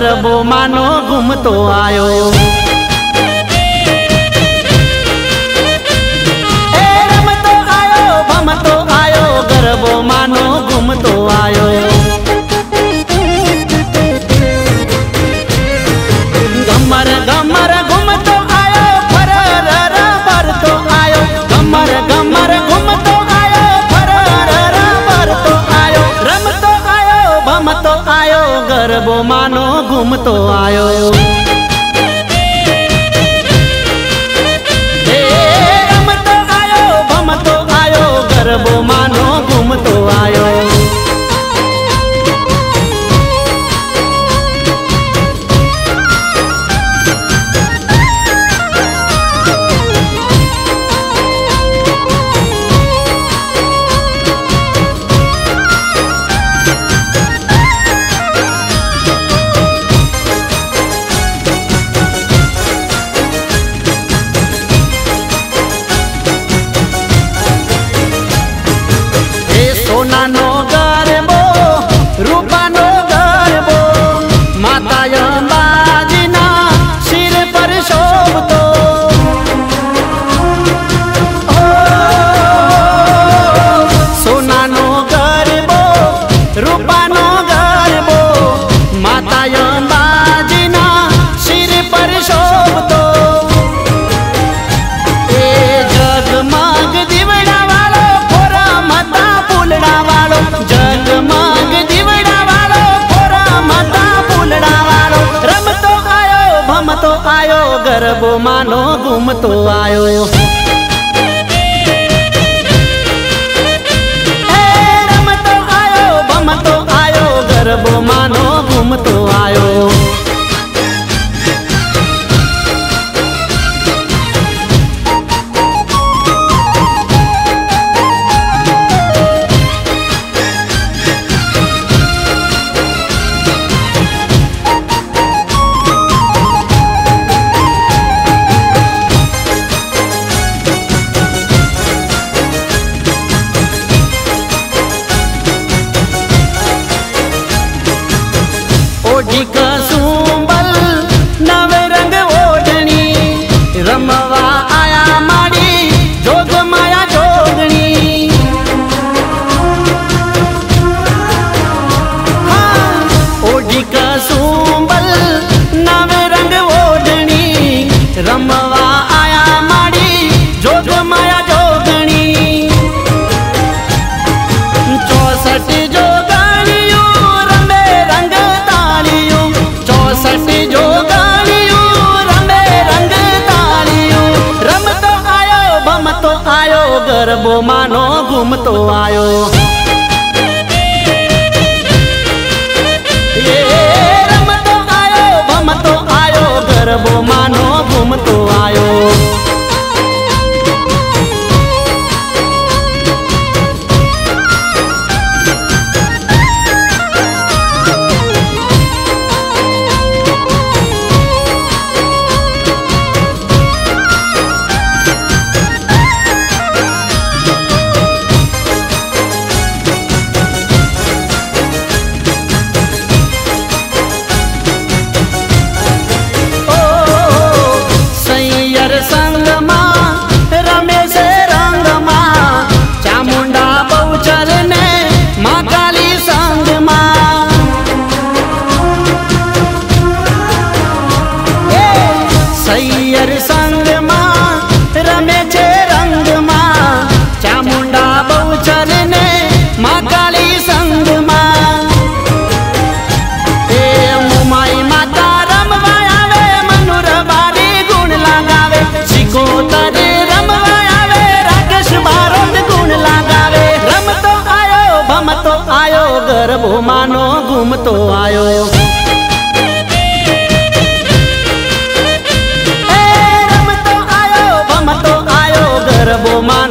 ગરબો માનો ઘૂમતો આવ્યો ઘૂમતો આવ્યો ગરબો માનો. અપાયો ગરબો માનો ઘૂમતો આવ્યો રમતો આવ્યો ભમતો આવ્યો ગરબો માનો lógica. 么多哟、啊 જબોમાનો ઘૂમતો આવ્યો ગરબો માં